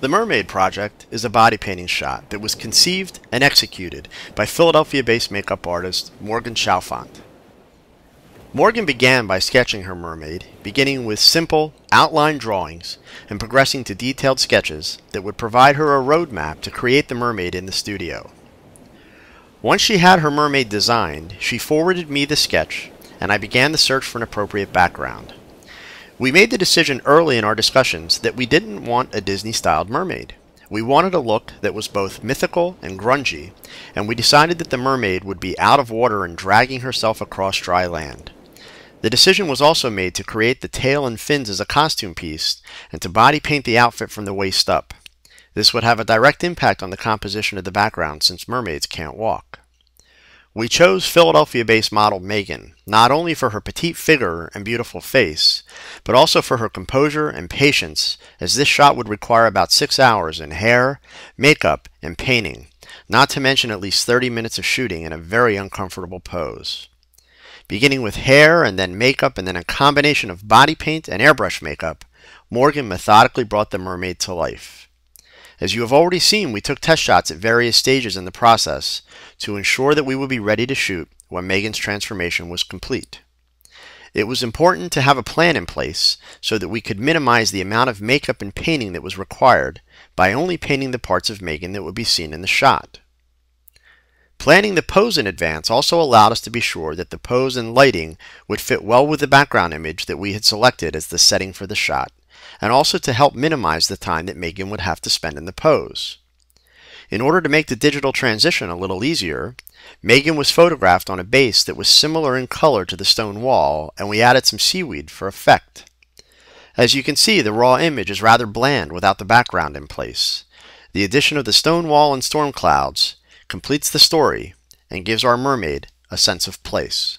The Mermaid Project is a body painting shot that was conceived and executed by Philadelphia-based makeup artist Morgan Chalfant. Morgan began by sketching her mermaid, beginning with simple outline drawings and progressing to detailed sketches that would provide her a roadmap to create the mermaid in the studio. Once she had her mermaid designed, she forwarded me the sketch and I began the search for an appropriate background. We made the decision early in our discussions that we didn't want a Disney-styled mermaid. We wanted a look that was both mythical and grungy, and we decided that the mermaid would be out of water and dragging herself across dry land. The decision was also made to create the tail and fins as a costume piece and to body paint the outfit from the waist up. This would have a direct impact on the composition of the background since mermaids can't walk. We chose Philadelphia-based model Megan, not only for her petite figure and beautiful face, but also for her composure and patience, as this shot would require about six hours in hair, makeup, and painting, not to mention at least 30 minutes of shooting in a very uncomfortable pose beginning with hair and then makeup and then a combination of body paint and airbrush makeup, Morgan methodically brought the mermaid to life. As you have already seen, we took test shots at various stages in the process to ensure that we would be ready to shoot when Megan's transformation was complete. It was important to have a plan in place so that we could minimize the amount of makeup and painting that was required by only painting the parts of Megan that would be seen in the shot. Planning the pose in advance also allowed us to be sure that the pose and lighting would fit well with the background image that we had selected as the setting for the shot, and also to help minimize the time that Megan would have to spend in the pose. In order to make the digital transition a little easier, Megan was photographed on a base that was similar in color to the stone wall, and we added some seaweed for effect. As you can see, the raw image is rather bland without the background in place. The addition of the stone wall and storm clouds completes the story and gives our mermaid a sense of place.